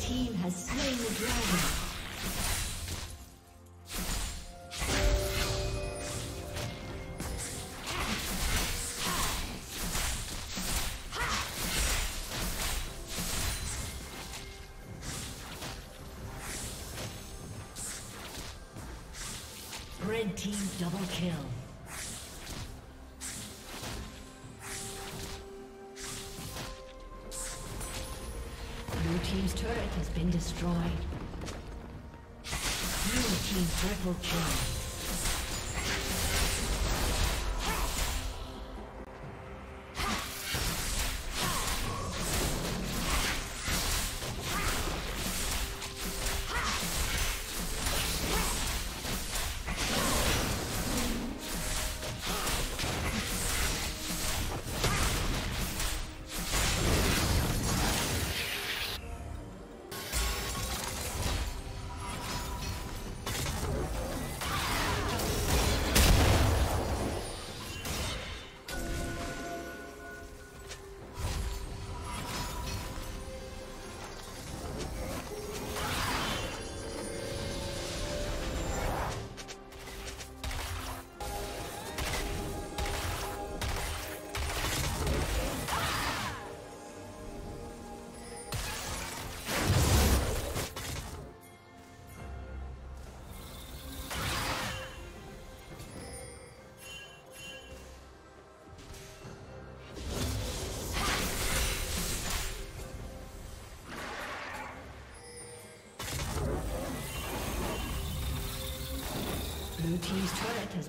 Team has slain the dragon. Red team double kill. Has been destroyed. Blue team triple kill.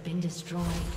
Been destroyed.